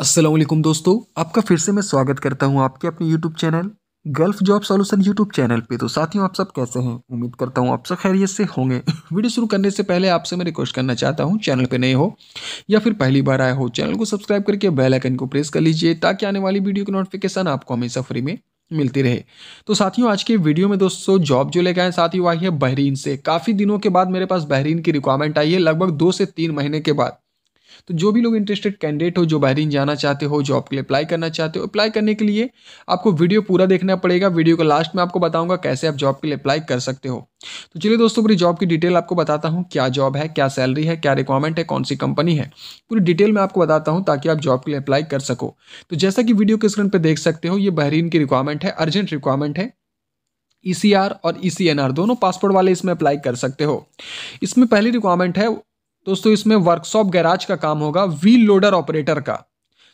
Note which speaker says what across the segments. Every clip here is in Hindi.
Speaker 1: वालेकुम दोस्तों, आपका फिर से मैं स्वागत करता हूँ आपके अपने YouTube channel Gulf job solution YouTube channel पे। तो साथियों, आप सब कैसे हैं? उम्मीद करता हूँ आप सब खैरियत से होंगे। वीडियो शुरू करने से पहले आपसे मैं रिक्वेस्ट करना चाहता हूँ चैनल पे नए हो या फिर पहली बार आए हो चैनल को सब्सक्राइब करके बेल आइकन को प्रेस कर लीजिए ताकि आने वाली वीडियो की नोटिफिकेशन आपको हमेशा फ्री में मिलती रहे। तो साथियों, आज के वीडियो में दोस्तों जॉब जो लेकर आए साथियों, आई है बहरीन से। काफ़ी दिनों के बाद मेरे पास बहरीन की रिक्वायरमेंट आई है, लगभग दो से तीन महीने के बाद। तो जो भी लोग इंटरेस्टेड कैंडिडेट हो, जो बहरीन जाना चाहते हो जॉब के लिए अप्लाई करना चाहते हो अप्लाई करने के लिए आपको वीडियो पूरा देखना पड़ेगा। वीडियो को लास्ट में आपको बताऊँगा कैसे आप जॉब के लिए अप्लाई कर सकते हो। तो चलिए दोस्तों, पूरी जॉब की डिटेल आपको बताता हूँ। क्या जॉब है, क्या सैलरी है, क्या रिक्वायरमेंट है, कौन सी कंपनी है। पूरी डिटेल में आपको बताता हूँ ताकि आप जॉब के लिए अप्लाई कर सको। तो जैसा कि वीडियो के स्क्रीन पर देख सकते हो, ये बहरीन की रिक्वायरमेंट है अर्जेंट रिक्वायरमेंट है। ई e और ई e दोनों पासपोर्ट वाले इसमें अप्लाई कर सकते हो। इसमें पहली रिक्वायरमेंट है दोस्तों, इसमें वर्कशॉप गैराज का काम होगा व्हील लोडर ऑपरेटर का,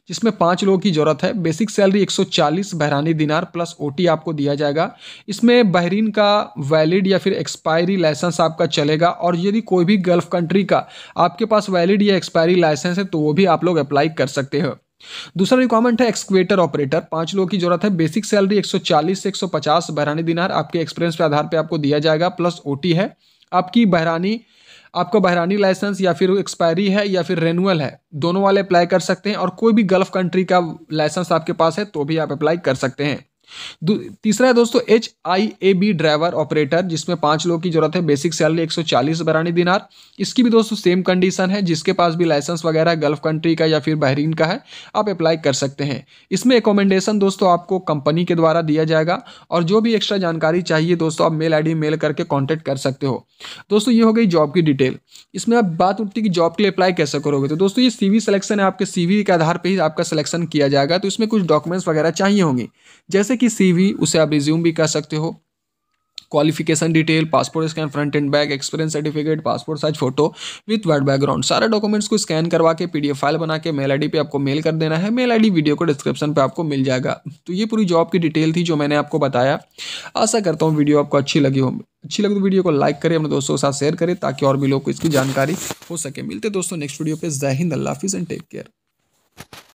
Speaker 1: जिसमें पाँच लोगों की ज़रूरत है। बेसिक सैलरी 140 बहरानी दिनार प्लस ओटी आपको दिया जाएगा। इसमें बहरीन का वैलिड या फिर एक्सपायरी लाइसेंस आपका चलेगा, और यदि कोई भी गल्फ कंट्री का आपके पास वैलिड या एक्सपायरी लाइसेंस है तो वो भी आप लोग अप्लाई कर सकते हो। दूसरा रिक्वायरमेंट है एक्सक्वेटर ऑपरेटर पाँच लोगों की ज़रूरत है। बेसिक सैलरी 140 से 150 बहरानी दिनार आपके एक्सपीरियंस के आधार पर आपको दिया जाएगा प्लस ओटी है। आपकी बहरानी आपका बहरानी लाइसेंस या फिर एक्सपायरी है या फिर रेनुअल है, दोनों वाले अप्लाई कर सकते हैं और कोई भी गल्फ कंट्री का लाइसेंस आपके पास है तो भी आप अप्लाई कर सकते हैं। तीसरा है दोस्तों H I A B driver operator जिसमें पाँच लोग की ज़रूरत है बेसिक सैलरी 140 बरानी दिनार। इसकी भी दोस्तों सेम कंडीशन है, जिसके पास भी लाइसेंस वगैरह गल्फ कंट्री का या फिर बहरीन का है, आप अप्लाई कर सकते हैं। इसमें एकोमेंडेशन दोस्तों आपको कंपनी के द्वारा दिया जाएगा, और जो भी एक्स्ट्रा जानकारी चाहिए दोस्तों, आप मेल आईडी मेल करके कॉन्टेक्ट कर सकते हो। दोस्तों, ये हो गई जॉब की डिटेल इसमें आप बात उठती कि जॉब के लिए अप्लाई कैसे करोगे? तो दोस्तों, ये सीवी सिलेक्शन है, आपके सीवी के आधार पर ही आपका सिलेक्शन किया जाएगा तो इसमें कुछ डॉक्यूमेंट्स वगैरह चाहिए होंगे। जैसे कि सीवी उसे आप रिज्यूम भी कर सकते हो। Qualification detail passport scan front and back experience certificate passport size photo with word background सारे डॉक्यूमेंट्स को स्कैन करवा के पीडीएफ फ़ाइल बना के मेल आईडी पे आपको मेल कर देना है। मेल आईडी वीडियो को डिस्क्रिप्शन पे आपको मिल जाएगा। तो ये पूरी जॉब की डिटेल थी जो मैंने आपको बताया। आशा करता हूँ वीडियो आपको अच्छी लगी हो। अच्छी लगी तो वीडियो को लाइक करें अपने दोस्तों के साथ शेयर करें ताकि और भी लोग को इसकी जानकारी हो सके। मिलते दोस्तों नेक्स्ट वीडियो पे। जय हिंद एंड टेक केयर